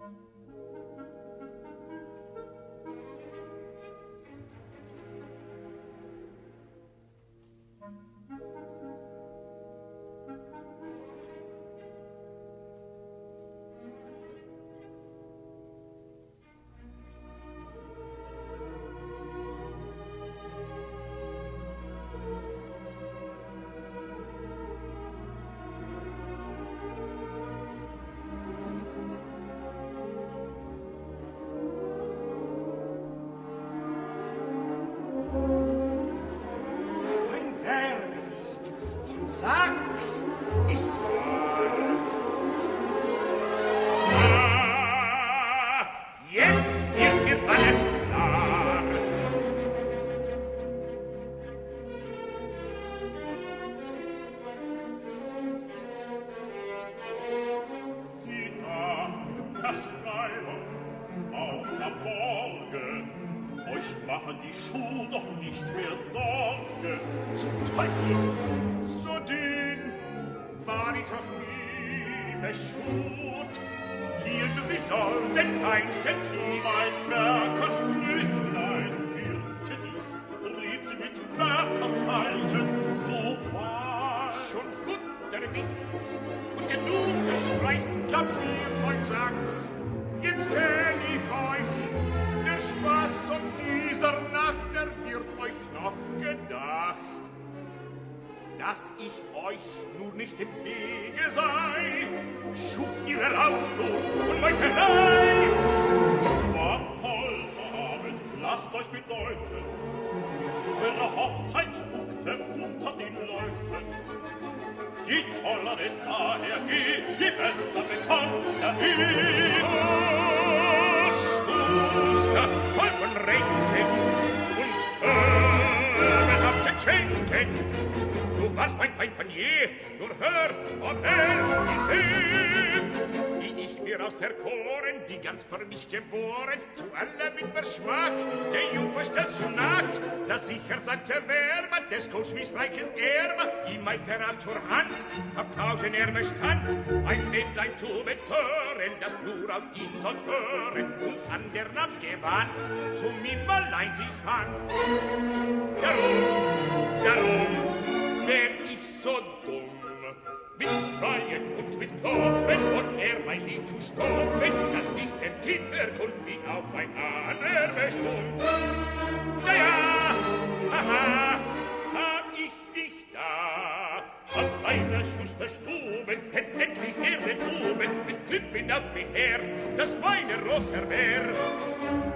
Thank you. ich mache die Schuh doch nicht mehr Sorge. Zum Teufel! So dünn war ich auch nie beschut. Viel gewisser, denn einst der Kies, mein Merkersprüchlein, wirkte dies, rieb sie mit Merkerzeichen, so war schon gut der Witz und genug des Streichenklappen von Sachs. Jetzt her! dass ich euch nur nicht im Wege sei, schuf ihre Rauflung und Meuterei. Es Polterabend, lasst euch bedeuten, eure Hochzeit spuckte unter den Leuten. Je toller es daher geht, je besser bekommt der Ehe. Stoßte voll von Regen und Öl, Geschenken was mein Kompagnier nun hör und hör ich seh die ich mir aus erkoren die ganz für mich geboren zu aller mit verschwach der Jungfer stellt so nach dass ich er sagte werbe des Kusch mich reiches Erbe die Meister an zur Hand ab tausend Erbe stand ein Mädlein zu betören das nur auf ihn sollt hören und an der Nacht gewandt zu mir mal leid ich fand. Darum darum so dumm. Mit Schreien und mit Klopfen von er mein Lied zu stoppen, dass nicht dem Kind erkund wie auch ein Ahner bestund. Na ja, haha, hab ich dich da. Aus seiner Schuster Stuben, hätt's endlich er den Oben, mit Glück bin auf mich her, dass meine Ross wär.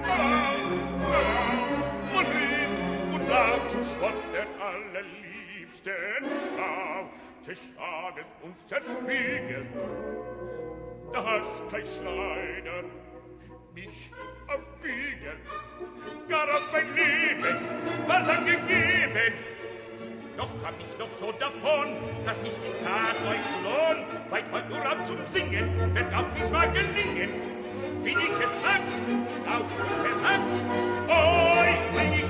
Ah, ah, und rief und lag zu spotten alle Liebe liebsten Frau zerschlagen und zerkriegen, dass kein Schneider mich aufbiegen, gar auf mein Leben was angegeben. Doch kam ich noch so davon, dass ich die Tat euch lohn. seid mal nur ab zum Singen, denn ab diesmal gelingen, bin ich gezappt, auf und Hand, euch bin ich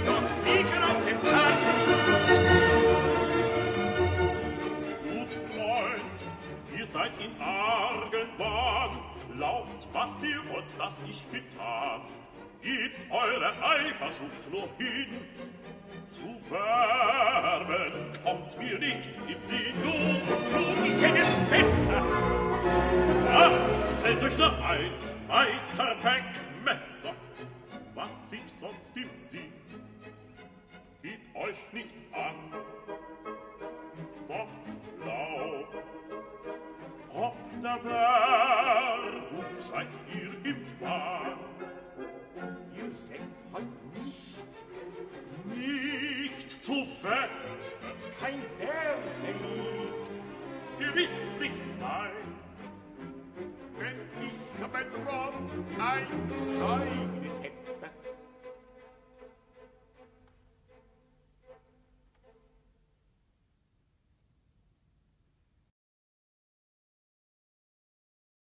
Gibt eure Eifersucht nur hin. Zu werben kommt mir nicht in Sinn. Nun, nun, ich kenne es besser. Das fällt euch nur ein, Meister Messer. Was ich sonst im Sinn, geht euch nicht an. Doch glaubt, ob der Welt Gesang heut nicht, nicht zu fetten, kein Wärmelied, gewiss nicht nein, wenn ich hab ein Rom, ein Zeichen.